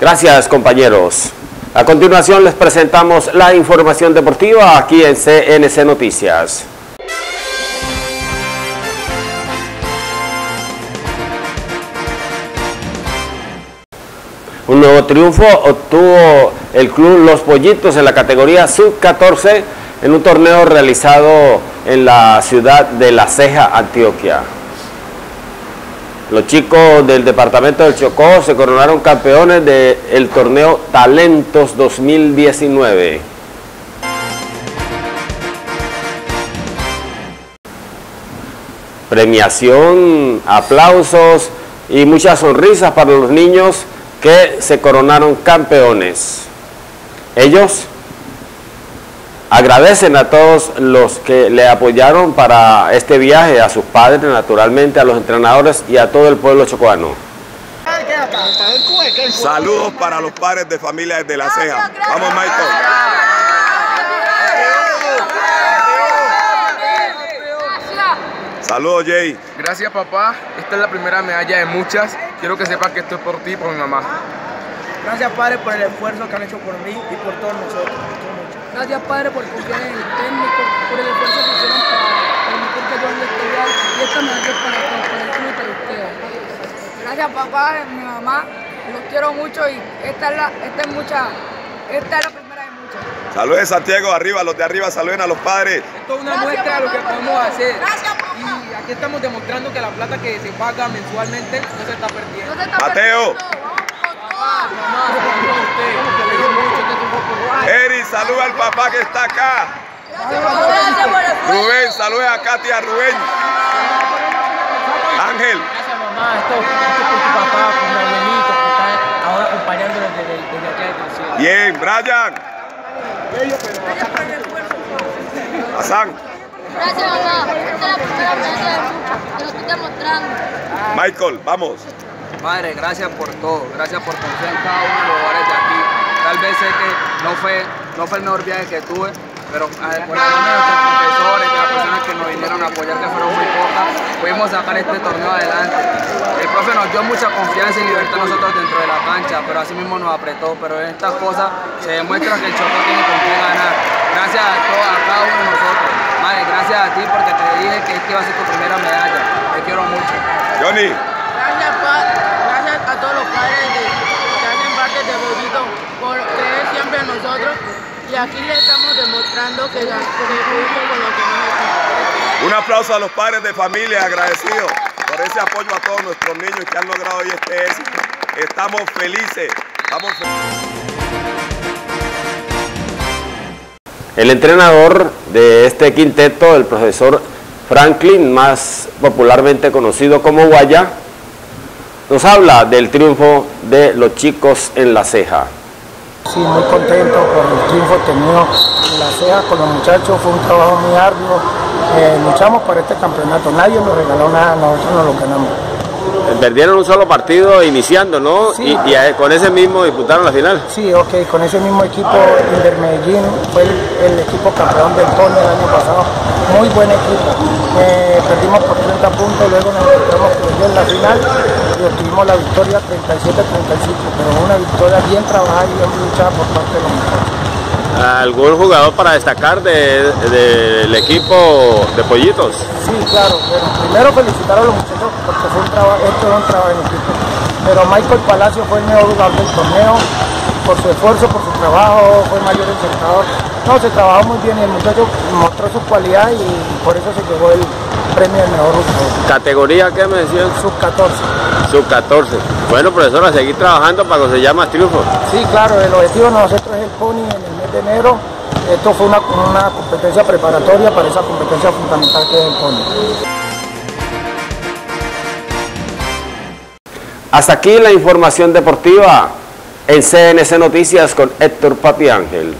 Gracias compañeros. A continuación les presentamos la información deportiva aquí en CNC Noticias. Un nuevo triunfo obtuvo el club Los Pollitos en la categoría sub-14 en un torneo realizado en la ciudad de La Ceja, Antioquia. Los chicos del departamento del Chocó se coronaron campeones del torneo Talentos 2019. Premiación, aplausos y muchas sonrisas para los niños que se coronaron campeones. Ellos agradecen a todos los que le apoyaron para este viaje, a sus padres naturalmente, a los entrenadores y a todo el pueblo chocoano. Saludos para los padres de familia de La Ceja. Vamos Michael. Saludos Jay. Gracias papá, esta es la primera medalla de muchas. Quiero que sepas que esto es por ti y por mi mamá. Gracias padre por el esfuerzo que han hecho por mí y por todos nosotros. Gracias Padre por confiar en el técnico, por el esfuerzo que hicieron para permitir que yo ande estudiar y esta medalla para, para el club y para ustedes. Gracias papá, mi mamá, los quiero mucho y esta es la, esta es mucha, esta es la primera de muchas. Saludos Santiago, arriba, los de arriba, saluden a los padres. Esto es una muestra de lo que podemos hacer. Y aquí estamos demostrando que la plata que se paga mensualmente no se está perdiendo. No se está Mateo. perdiendo, vamos con Mamá, perdió usted. Le hizo mucho, este es un poco. Eri, saluda al papá que está acá. Gracias por el Rubén, saluda a Katia Rubén. Ángel. Gracias mamá, esto, es por tu papá, por mi abuelito, que está ahora acompañándonos desde, desde aquí desde el cielo. Bien, Brian. Hassan. Gracias mamá, esta es la primera te lo estoy demostrando. Michael, vamos. Madre, gracias por todo, gracias por confiar en cada uno de los de aquí. Tal vez sé que no fue, no fue el mejor viaje que tuve, pero ah, por la de nuestros profesores, de las personas que nos vinieron a apoyar, que fueron muy pocas, pudimos sacar este torneo adelante. El profe nos dio mucha confianza y libertad a nosotros dentro de la cancha, pero así mismo nos apretó. Pero en estas cosas se demuestra que el Chocó tiene con qué ganar. Gracias a todos, a cada uno de nosotros. Madre, gracias a ti porque te dije que esta iba a ser tu primera medalla. Te quiero mucho. Johnny. Gracias, pa- nosotros y aquí le estamos demostrando que, la- que pudimos con lo que nos hicimos. Un aplauso a los padres de familia, agradecidos por ese apoyo a todos nuestros niños que han logrado hoy este éxito. Estamos felices. Estamos felices. El entrenador de este quinteto, el profesor Franklin, más popularmente conocido como Guaya, nos habla del triunfo de los chicos en la ceja. Sí, muy contento por el triunfo tenido en la CEA con los muchachos, fue un trabajo muy arduo, Eh, luchamos por este campeonato, nadie nos regaló nada, nosotros nos lo ganamos. Perdieron un solo partido iniciando, ¿no? Sí. Y, con ese mismo disputaron la final. Sí, ok, con ese mismo equipo, Inter Medellín fue el, el equipo campeón del Tony el año pasado, muy buen equipo. Eh, perdimos por 30 puntos, luego nos encontramos en la final y obtuvimos la victoria 37-35, pero una victoria bien trabajada y bien luchada por parte de los muchachos. ¿Algún jugador para destacar de- del equipo de Pollitos? Sí, claro. Bueno, primero felicitar a los muchachos porque fue esto es un trabajo en equipo. Pero Michael Palacio fue el mejor jugador del torneo por su esfuerzo, por su trabajo, fue el mayor encantador. No, se trabajó muy bien y el muchacho mostró su cualidad y por eso se llevó el premio del mejor jugador. ¿Categoría qué me decían? Sub 14. Sub 14. Bueno, profesor, a seguir trabajando para conseguir más triunfos. Sí, claro, el objetivo de nosotros es el pony en el mes de enero. Esto fue una, una competencia preparatoria para esa competencia fundamental que es el pony. Hasta aquí la información deportiva en CNC Noticias con Héctor Papi Ángel.